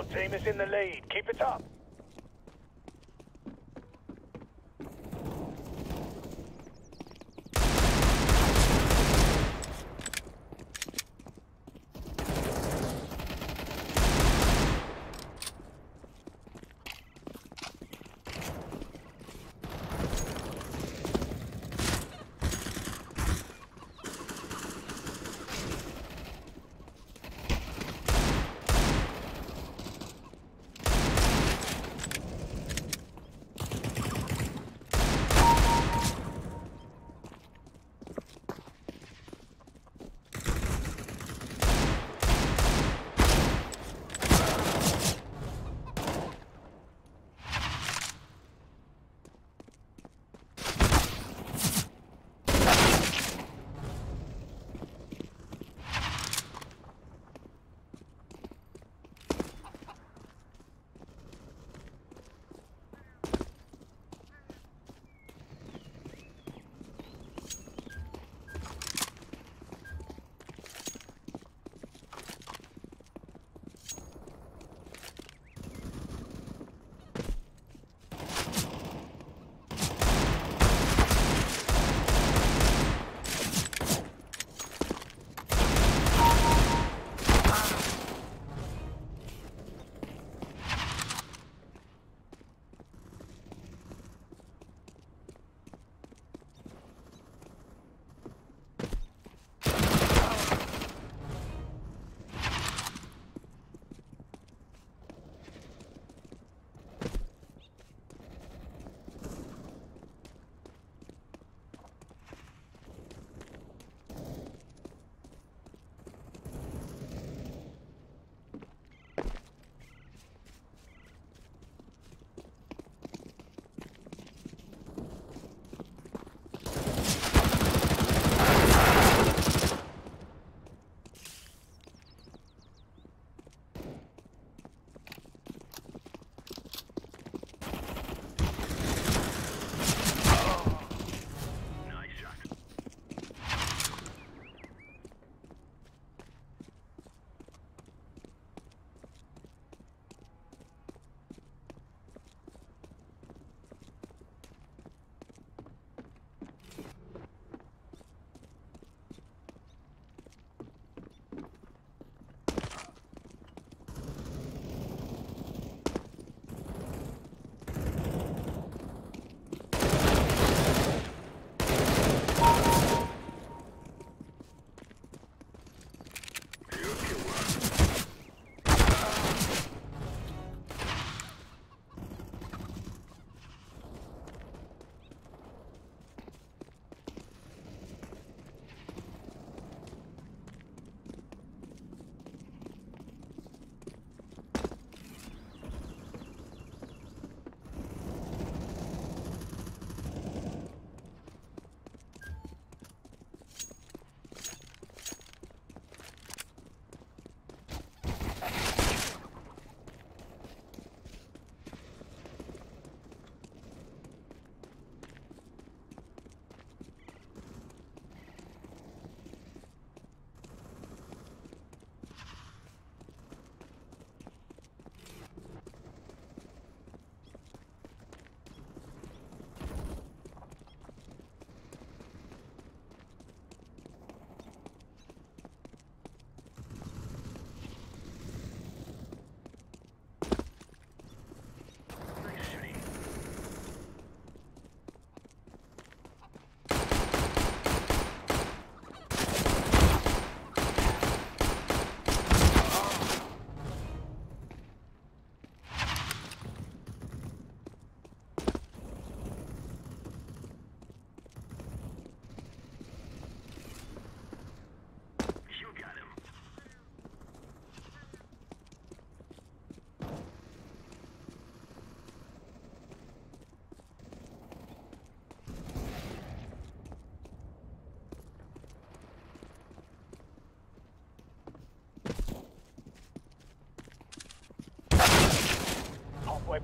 Your team is in the lead. Keep it up.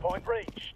Point reached.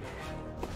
Leave